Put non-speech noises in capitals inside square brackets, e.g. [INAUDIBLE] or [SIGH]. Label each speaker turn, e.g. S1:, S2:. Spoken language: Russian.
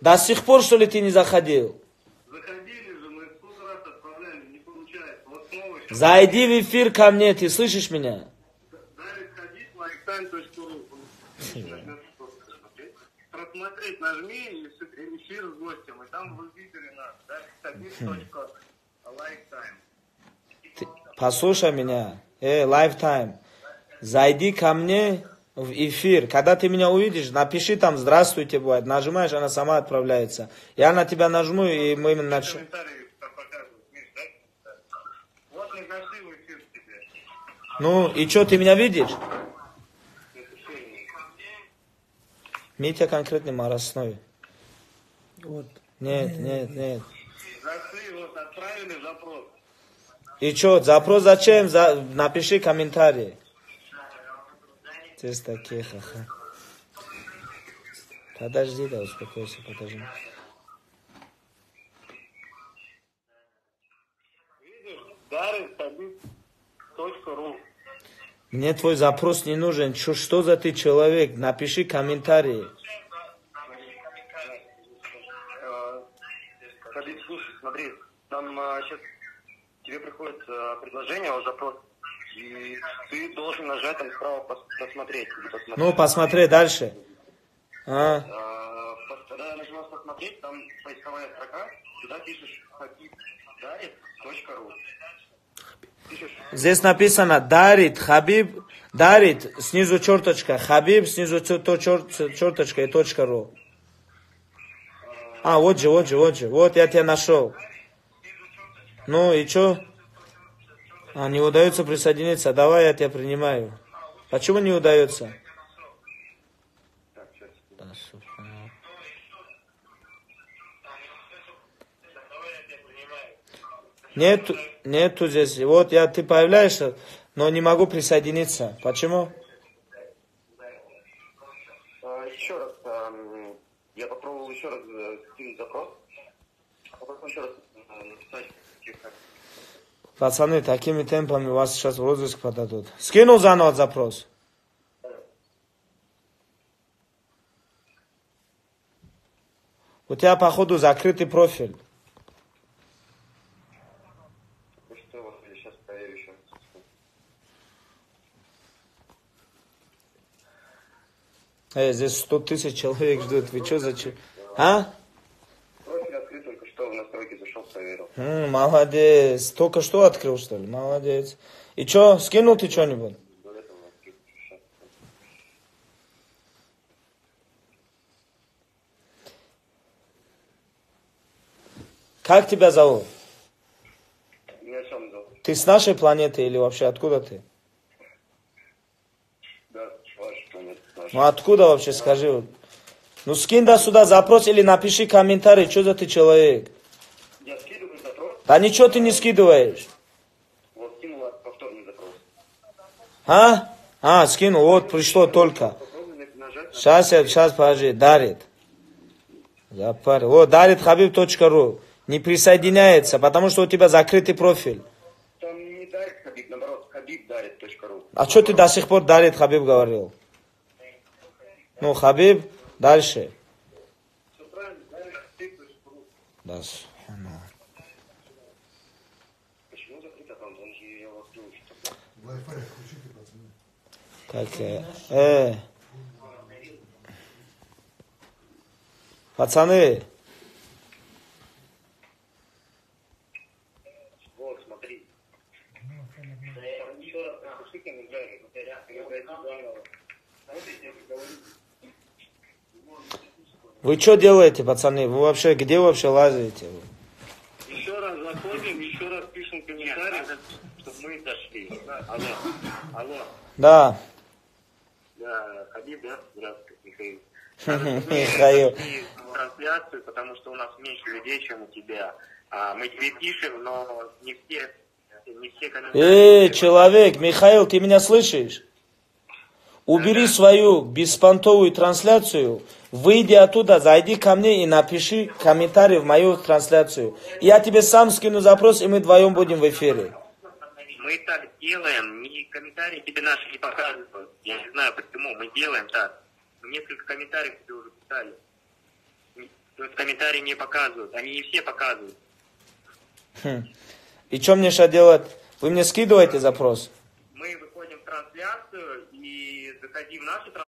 S1: До сих пор, что ли, ты не заходил?
S2: Заходили же, мы сколько раз отправляли, не получается. Вот снова сейчас.
S1: Зайди в эфир ко мне, ты слышишь меня?
S2: Просмотреть нажми и эфир с гостем, и там вы видели нас.
S1: Ты- Послушай меня. Эй, lifetime. Зайди ко мне в эфир. Когда ты меня увидишь, напиши там «Здравствуйте» будет. Нажимаешь, она сама отправляется. Я на тебя нажму, и мы начнем.
S2: К тебе.
S1: Ну, и что, ты меня видишь? Митя конкретный моросной.
S3: Вот.
S1: Нет, нет, нет.
S2: Зашли, вот отправили запрос.
S1: И что, запрос зачем? За... Напиши комментарий. Здесь такие, ха-ха. Подожди, да, успокойся, подожди. Мне твой запрос не нужен. Чё, что за ты человек? Напиши комментарий.
S2: Слушай, смотри, там сейчас тебе приходит э, предложение, вот запрос, и ты должен нажать там справа пос- посмотреть. посмотреть.
S1: Ну, посмотри дальше. А,
S2: Э, Когда нажимаешь посмотреть, там поисковая строка, туда пишешь habibdarit.ru. Пишешь
S1: здесь написано Дарит, Хабиб, Дарит, снизу черточка, Хабиб, снизу то чер- черточка и точка ру. А, вот же, вот же, вот же. Вот я тебя нашел. Ну и чё? А, не удается присоединиться. Давай я тебя принимаю. Почему не удается? Нету, нету здесь. Вот я, ты появляешься, но не могу присоединиться. Почему?
S2: А, Еще раз, эм, я попробовал еще раз э, скинуть запрос. Попробуй еще раз э.
S1: Пацаны, такими темпами вас сейчас в розыск подадут. Скинул заново запрос. У тебя, походу, закрытый профиль. Эй, здесь 100 тысяч человек ждут. Вы что за? А?
S2: Открыт только что в настройки зашел, проверил.
S1: М, молодец. Только что открыл, что ли? Молодец. И что, скинул ты что-нибудь? Как тебя зовут?
S2: Меня сам зовут.
S1: Ты с нашей планеты или вообще откуда ты?
S2: Да, ваш планета. Наш.
S1: Ну откуда вообще, скажи? Ну скинь да сюда запрос или напиши комментарий, что за ты человек.
S2: Я скидываю запрос.
S1: Да ничего ты не скидываешь.
S2: Вот скинул повторный запрос.
S1: А? А, скинул, вот пришло только. Сейчас я, сейчас подожди, дарит. Запар. Вот, дарит хабиб.ру. Не присоединяется, потому что у тебя закрытый профиль.
S2: Там не дарит Хабиб, наоборот, Хабиб дарит точка ру.
S1: А что ты до сих пор дарит Хабиб говорил? Ну, Хабиб, дальше. Да, э, э. Пацаны, вы что делаете, пацаны? Вы вообще, где вообще лазаете? вы?
S2: Еще раз заходим, еще раз пишем комментарий, чтобы мы дошли. Алло, алло.
S1: Да,
S2: Да, Хабиб, да? Здравствуйте, Михаил. [LAUGHS]
S1: Михаил.
S2: Трансляцию, потому что у нас меньше людей, чем у тебя. А, мы тебе пишем, но не все, не все комментарии.
S1: Эй, человек, Михаил, ты меня слышишь? Убери свою беспонтовую трансляцию, выйди оттуда, зайди ко мне и напиши комментарий в мою трансляцию. Я тебе сам скину запрос, и мы вдвоем будем в эфире.
S2: Мы так делаем, ни комментарии тебе наши не показывают. Я не знаю почему, мы делаем так. Несколько комментариев тебе уже писали. Есть комментарии не показывают. Они не все показывают.
S1: Хм. И что мне сейчас делать? Вы мне скидываете запрос?
S2: Мы выходим в трансляцию и заходи в трансляцию.